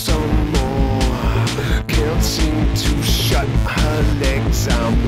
some more. Can't seem to shut her legs. I'm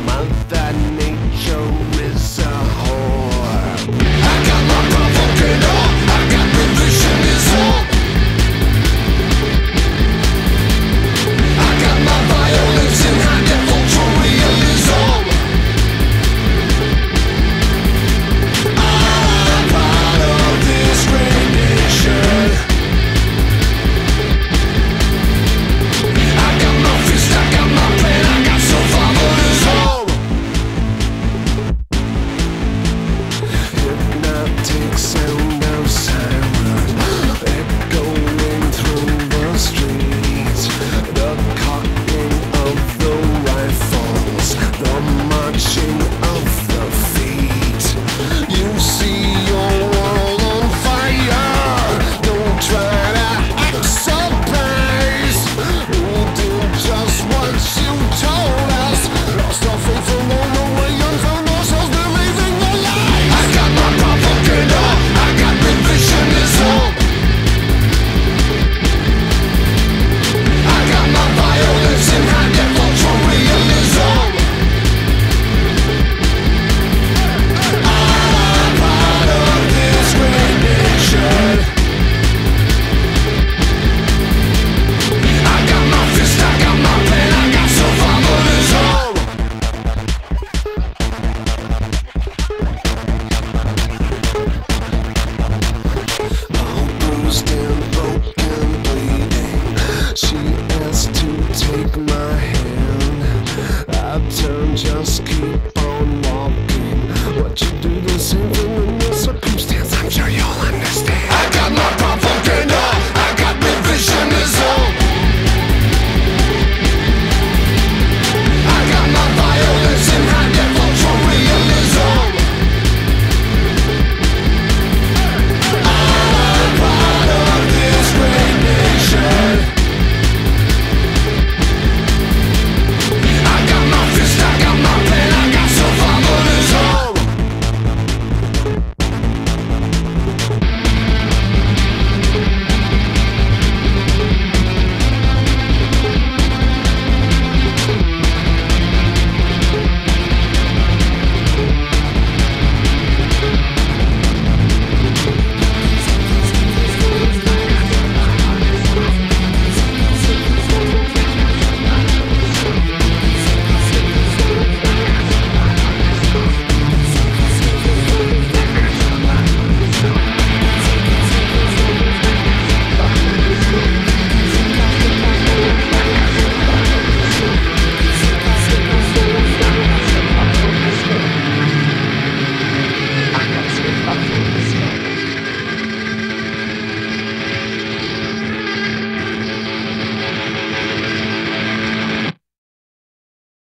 just keep on walking. What you do the same thing in the circumstance, I'm sure you'll